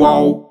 qual.